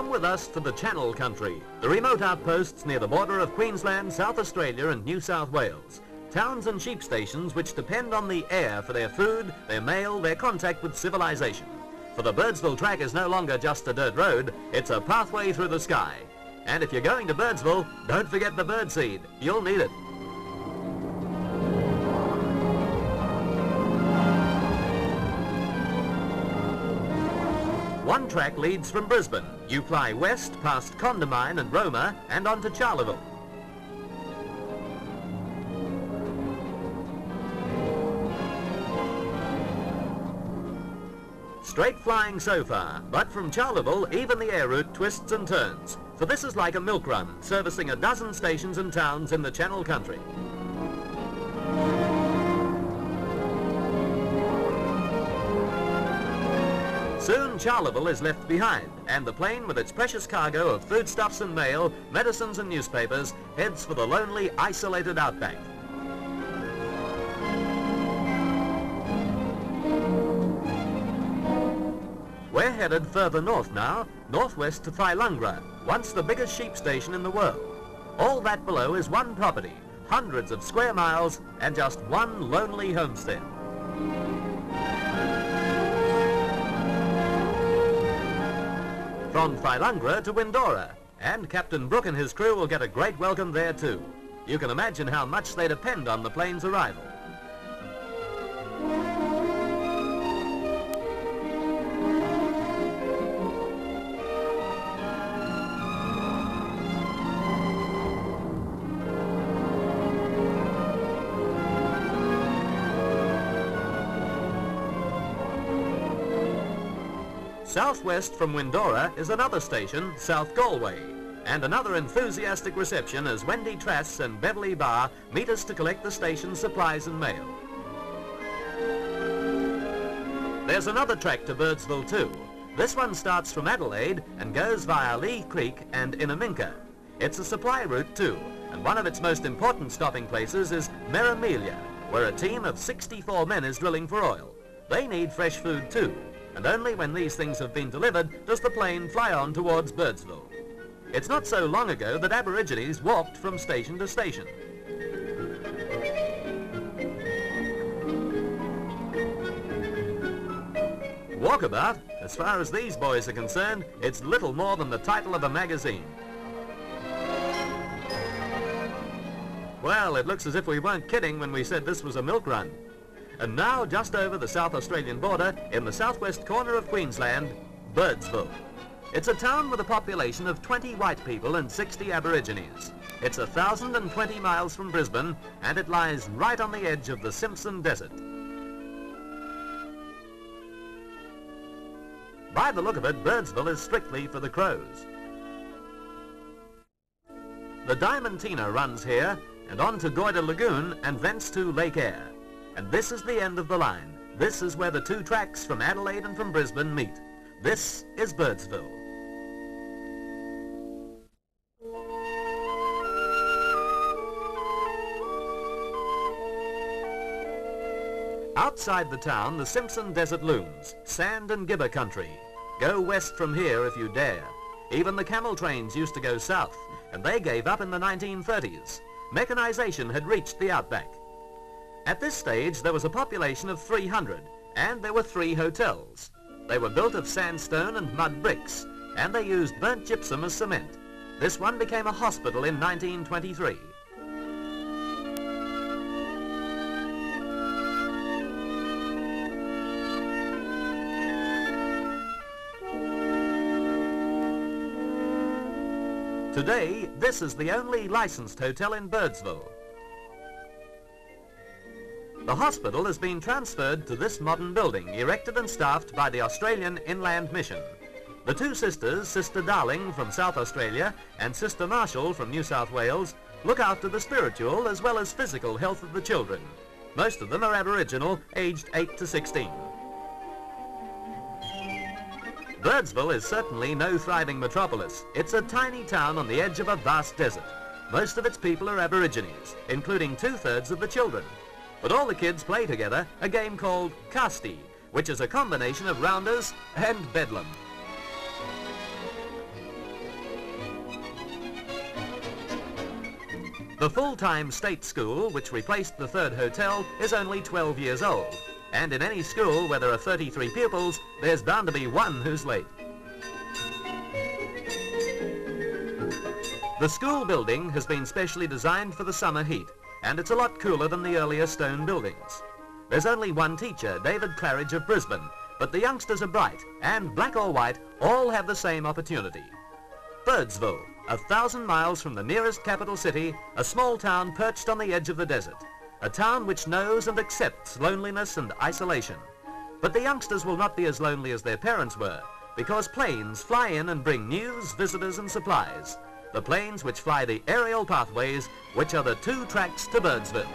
Come with us to the Channel Country, the remote outposts near the border of Queensland, South Australia and New South Wales. Towns and sheep stations which depend on the air for their food, their mail, their contact with civilization. For the Birdsville track is no longer just a dirt road, it's a pathway through the sky. And if you're going to Birdsville, don't forget the birdseed. You'll need it. One track leads from Brisbane. You fly west past Condamine and Roma and on to Charleville. Straight flying so far, but from Charleville, even the air route twists and turns. For this is like a milk run, servicing a dozen stations and towns in the Channel Country. Soon Charleville is left behind, and the plane with its precious cargo of foodstuffs and mail, medicines and newspapers, heads for the lonely, isolated outback. We're headed further north now, northwest to Thylungra, once the biggest sheep station in the world. All that below is one property, hundreds of square miles, and just one lonely homestead. From Thylungra to Windora, and Captain Brooke and his crew will get a great welcome there too. You can imagine how much they depend on the plane's arrival. Southwest from Windora is another station, South Galway, and another enthusiastic reception as Wendy Trass and Beverly Barr meet us to collect the station's supplies and mail. There's another track to Birdsville too. This one starts from Adelaide and goes via Leigh Creek and Innamincka. It's a supply route too, and one of its most important stopping places is Merrimelia, where a team of 64 men is drilling for oil. They need fresh food too, and only when these things have been delivered does the plane fly on towards Birdsville. It's not so long ago that Aborigines walked from station to station. Walkabout, as far as these boys are concerned, it's little more than the title of a magazine. Well, it looks as if we weren't kidding when we said this was a milk run. And now, just over the South Australian border, in the southwest corner of Queensland, Birdsville. It's a town with a population of 20 white people and 60 Aborigines. It's 1,020 miles from Brisbane, and it lies right on the edge of the Simpson Desert. By the look of it, Birdsville is strictly for the crows. The Diamantina runs here, and on to Goyder Lagoon, and thence to Lake Eyre. And this is the end of the line. This is where the two tracks from Adelaide and from Brisbane meet. This is Birdsville. Outside the town, the Simpson Desert looms, sand and gibber country. Go west from here if you dare. Even the camel trains used to go south, and they gave up in the 1930s. Mechanization had reached the outback. At this stage, there was a population of 300, and there were three hotels. They were built of sandstone and mud bricks, and they used burnt gypsum as cement. This one became a hospital in 1923. Today, this is the only licensed hotel in Birdsville. The hospital has been transferred to this modern building, erected and staffed by the Australian Inland Mission. The two sisters, Sister Darling from South Australia and Sister Marshall from New South Wales, look after the spiritual as well as physical health of the children. Most of them are Aboriginal, aged 8 to 16. Birdsville is certainly no thriving metropolis. It's a tiny town on the edge of a vast desert. Most of its people are Aborigines, including two-thirds of the children. But all the kids play together a game called Casti, which is a combination of rounders and bedlam. The full-time state school, which replaced the third hotel, is only 12 years old. And in any school where there are 33 pupils, there's bound to be one who's late. The school building has been specially designed for the summer heat and it's a lot cooler than the earlier stone buildings. There's only one teacher, David Claridge of Brisbane, but the youngsters are bright, and black or white, all have the same opportunity. Birdsville, a thousand miles from the nearest capital city, a small town perched on the edge of the desert. A town which knows and accepts loneliness and isolation. But the youngsters will not be as lonely as their parents were, because planes fly in and bring news, visitors and supplies. The planes which fly the aerial pathways, which are the two tracks to Birdsville.